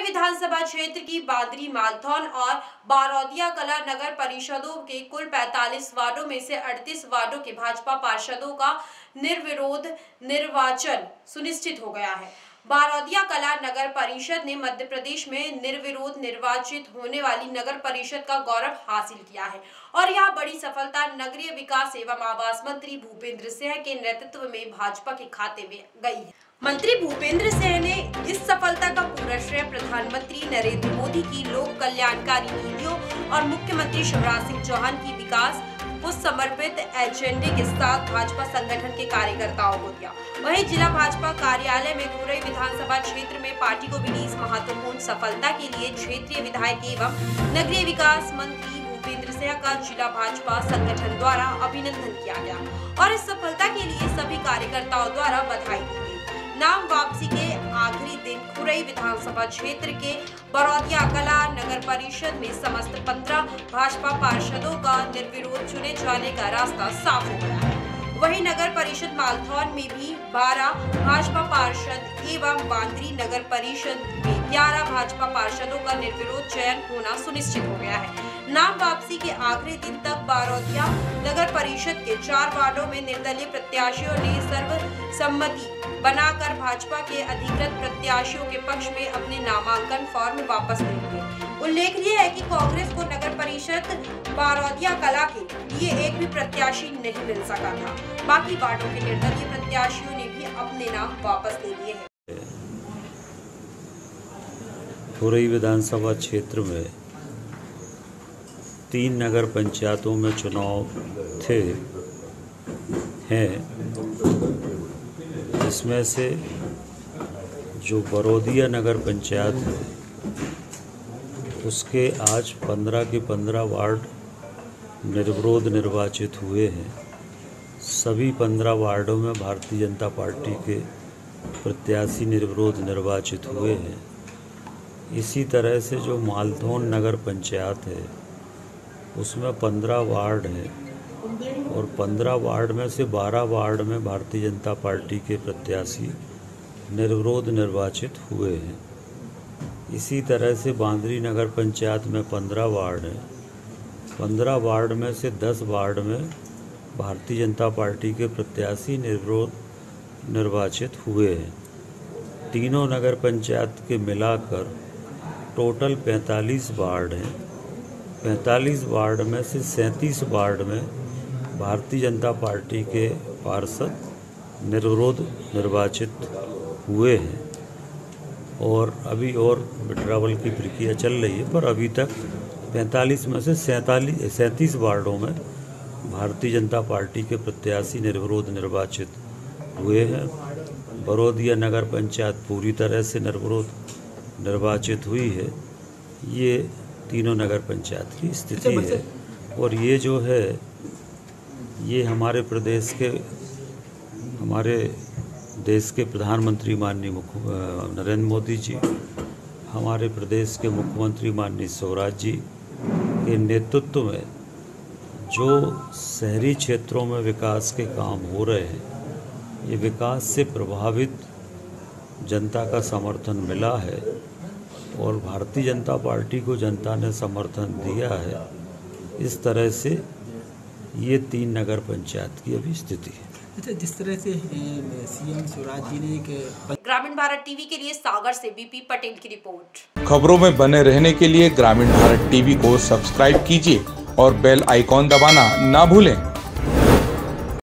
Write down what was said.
खुरई विधानसभा क्षेत्र की बादरी मालथौन और बारौदिया कला नगर परिषदों के कुल 45 वार्डों में से 38 वार्डों के भाजपा पार्षदों का निर्विरोध निर्वाचन सुनिश्चित हो गया है। बारौदिया कला नगर परिषद ने मध्य प्रदेश में निर्विरोध निर्वाचित होने वाली नगर परिषद का गौरव हासिल किया है। और यह बड़ी सफलता नगरीय विकास एवं आवास मंत्री भूपेंद्र सिंह के नेतृत्व में भाजपा के खाते में गई है। मंत्री भूपेंद्र सिंह ने इस सफलता का पूरा श्रेय प्रधानमंत्री नरेंद्र मोदी की लोक कल्याणकारी नीतियों और मुख्यमंत्री शिवराज सिंह चौहान की विकास को समर्पित एजेंडे के साथ भाजपा संगठन के कार्यकर्ताओं को दिया। वहीं जिला भाजपा कार्यालय में खुरई विधानसभा क्षेत्र में पार्टी को मिली इस महत्वपूर्ण सफलता के लिए क्षेत्रीय विधायक एवं नगरीय विकास मंत्री भूपेंद्र सिंह का जिला भाजपा संगठन द्वारा अभिनंदन किया गया और इस सफलता के लिए सभी कार्यकर्ताओं द्वारा बधाई दी गई। नाम वापसी के आखिरी दिन खुरई विधानसभा क्षेत्र के बरौदिया कला नगर परिषद में समस्त पंद्रह भाजपा पार्षदों का निर्विरोध चुने जाने का रास्ता साफ़ हो गया। है वहीं नगर परिषद मालथौन में भी 12 भाजपा पार्षद एवं बांद्री नगर परिषद में 11 भाजपा पार्षदों का निर्विरोध चयन होना सुनिश्चित हो गया है। नाम वापसी के आखिरी दिन तक बारौदिया नगर परिषद के चार वार्डो में निर्दलीय प्रत्याशियों ने सर्वसम्मति बनाकर भाजपा के अधिकृत प्रत्याशियों के पक्ष में अपने नामांकन फॉर्म वापस ले लिए। उल्लेखनीय है कि कांग्रेस को नगर परिषद बारौदिया कला के लिए एक भी प्रत्याशी नहीं मिल सका था। बाकी वार्डों के निर्दलीय प्रत्याशियों ने भी अपने नाम वापस ले लिए हैं। खुरई विधानसभा क्षेत्र में तीन नगर पंचायतों में चुनाव थे, हैं इसमें से जो बरोदिया नगर पंचायत है उसके आज पंद्रह के पंद्रह वार्ड निर्विरोध निर्वाचित हुए हैं। सभी पंद्रह वार्डों में भारतीय जनता पार्टी के प्रत्याशी निर्विरोध निर्वाचित हुए हैं। इसी तरह से जो मालथौन नगर पंचायत है, उसमें पंद्रह वार्ड हैं और पंद्रह वार्ड में से बारह वार्ड में भारतीय जनता पार्टी के प्रत्याशी निर्विरोध निर्वाचित हुए हैं। इसी तरह से बांद्री नगर पंचायत में पंद्रह वार्ड हैं। पंद्रह वार्ड में से दस वार्ड में भारतीय जनता पार्टी के प्रत्याशी निर्विरोध निर्वाचित हुए हैं। तीनों नगर पंचायत के मिलाकर टोटल 45 वार्ड हैं। 45 वार्ड में से 37 वार्ड में भारतीय जनता पार्टी के पार्षद निर्विरोध निर्वाचित हुए हैं। और अभी और विड्रावल की प्रक्रिया चल रही है, पर अभी तक 45 में से सैंतालीस सैंतीस वार्डों में भारतीय जनता पार्टी के प्रत्याशी निर्विरोध निर्वाचित हुए हैं। बरोदिया नगर पंचायत पूरी तरह से निर्विरोध निर्वाचित हुई है। ये तीनों नगर पंचायत की स्थिति है। और ये जो है, ये हमारे प्रदेश के, हमारे देश के प्रधानमंत्री माननीय मुख्य नरेंद्र मोदी जी, हमारे प्रदेश के मुख्यमंत्री माननीय स्वराज जी के नेतृत्व में जो शहरी क्षेत्रों में विकास के काम हो रहे हैं, ये विकास से प्रभावित जनता का समर्थन मिला है और भारतीय जनता पार्टी को जनता ने समर्थन दिया है। इस तरह से ये तीन नगर पंचायत की अभी स्थिति है। अच्छा जिस तरह से सीएम स्वराज जी ने एक ग्रामीण भारत टीवी के लिए सागर से बीपी पटेल की रिपोर्ट। खबरों में बने रहने के लिए ग्रामीण भारत टीवी को सब्सक्राइब कीजिए और बेल आइकॉन दबाना ना भूलें।